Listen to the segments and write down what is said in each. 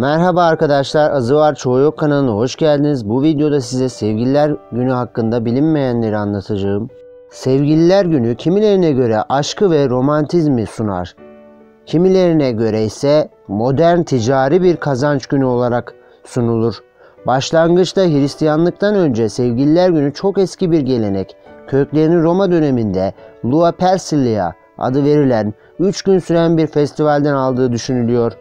Merhaba arkadaşlar, Azı Var Çoğu Yok kanalına hoş geldiniz. Bu videoda size Sevgililer Günü hakkında bilinmeyenleri anlatacağım. Sevgililer Günü kimilerine göre aşkı ve romantizmi sunar. Kimilerine göre ise modern ticari bir kazanç günü olarak sunulur. Başlangıçta Hristiyanlıktan önce Sevgililer Günü çok eski bir gelenek. Köklerini Roma döneminde Lua Persilia adı verilen 3 gün süren bir festivalden aldığı düşünülüyor.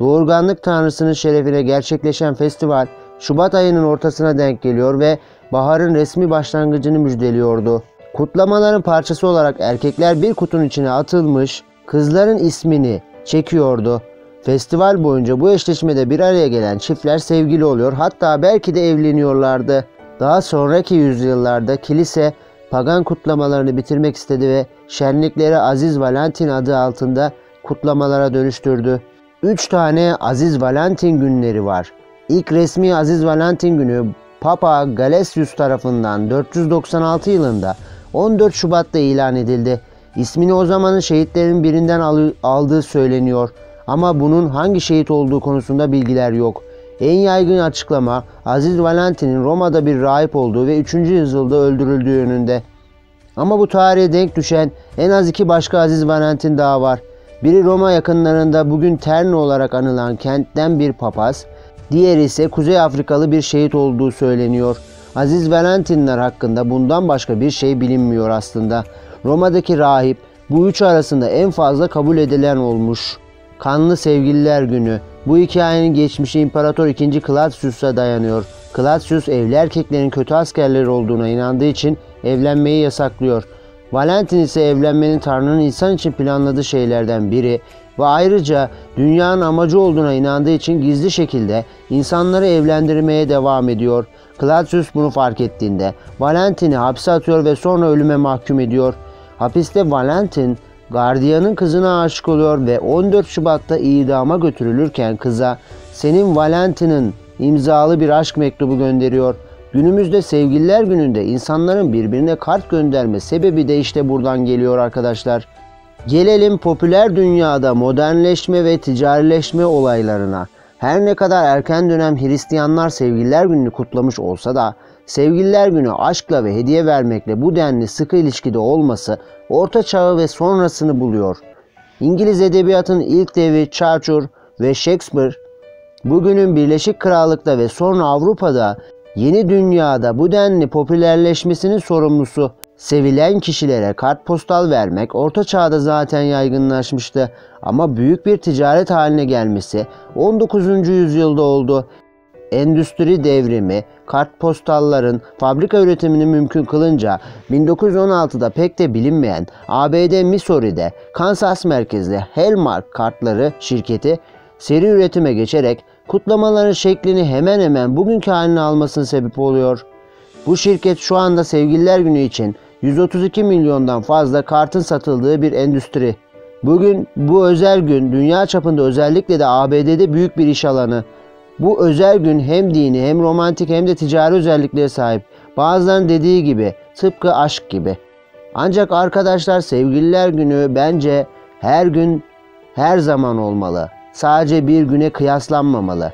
Doğurganlık tanrısının şerefine gerçekleşen festival Şubat ayının ortasına denk geliyor ve baharın resmi başlangıcını müjdeliyordu. Kutlamaların parçası olarak erkekler bir kutunun içine atılmış, kızların ismini çekiyordu. Festival boyunca bu eşleşmede bir araya gelen çiftler sevgili oluyor hatta belki de evleniyorlardı. Daha sonraki yüzyıllarda kilise pagan kutlamalarını bitirmek istedi ve şenlikleri Aziz Valentin adı altında kutlamalara dönüştürdü. 3 tane Aziz Valentin günleri var. İlk resmi Aziz Valentin günü Papa Galesius tarafından 496 yılında 14 Şubat'ta ilan edildi. İsmini o zamanın şehitlerin birinden aldığı söyleniyor ama bunun hangi şehit olduğu konusunda bilgiler yok. En yaygın açıklama Aziz Valentin'in Roma'da bir rahip olduğu ve 3. yüzyılda öldürüldüğü yönünde. Ama bu tarihe denk düşen en az iki başka Aziz Valentin daha var. Biri Roma yakınlarında bugün Terni olarak anılan kentten bir papaz, diğeri ise Kuzey Afrikalı bir şehit olduğu söyleniyor. Aziz Valentinler hakkında bundan başka bir şey bilinmiyor aslında. Roma'daki rahip bu üç arasında en fazla kabul edilen olmuş. Kanlı Sevgililer Günü. Bu hikayenin geçmişi İmparator II. Claudius'a dayanıyor. Claudius evli erkeklerin kötü askerler olduğuna inandığı için evlenmeyi yasaklıyor. Valentin ise evlenmenin Tanrı'nın insan için planladığı şeylerden biri ve ayrıca dünyanın amacı olduğuna inandığı için gizli şekilde insanları evlendirmeye devam ediyor. Claudius bunu fark ettiğinde Valentin'i hapse atıyor ve sonra ölüme mahkum ediyor. Hapiste Valentin gardiyanın kızına aşık oluyor ve 14 Şubat'ta idama götürülürken kıza senin Valentin'in imzalı bir aşk mektubu gönderiyor. Günümüzde sevgililer gününde insanların birbirine kart gönderme sebebi de işte buradan geliyor arkadaşlar. Gelelim popüler dünyada modernleşme ve ticarileşme olaylarına. Her ne kadar erken dönem Hristiyanlar sevgililer gününü kutlamış olsa da sevgililer günü aşkla ve hediye vermekle bu denli sıkı ilişkide olması orta çağı ve sonrasını buluyor. İngiliz edebiyatın ilk devi Chaucer ve Shakespeare bugünün Birleşik Krallık'ta ve sonra Avrupa'da Yeni dünyada bu denli popülerleşmesinin sorumlusu sevilen kişilere kartpostal vermek orta çağda zaten yaygınlaşmıştı ama büyük bir ticaret haline gelmesi 19. yüzyılda oldu. Endüstri devrimi, kartpostalların fabrika üretimini mümkün kılınca 1916'da pek de bilinmeyen ABD Missouri'de Kansas merkezli Hallmark kartları şirketi seri üretime geçerek kutlamaların şeklini hemen hemen bugünkü haline almasının sebep oluyor. Bu şirket şu anda Sevgililer Günü için 132 milyondan fazla kartın satıldığı bir endüstri. Bugün bu özel gün dünya çapında özellikle de ABD'de büyük bir iş alanı. Bu özel gün hem dini hem romantik hem de ticari özelliklere sahip. Bazılarının dediği gibi tıpkı aşk gibi. Ancak arkadaşlar sevgililer günü bence her gün her zaman olmalı sadece bir güne kıyaslanmamalı.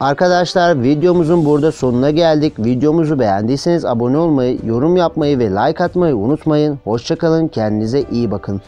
Arkadaşlar videomuzun burada sonuna geldik. Videomuzu beğendiyseniz abone olmayı, yorum yapmayı ve like atmayı unutmayın. Hoşçakalın, kendinize iyi bakın.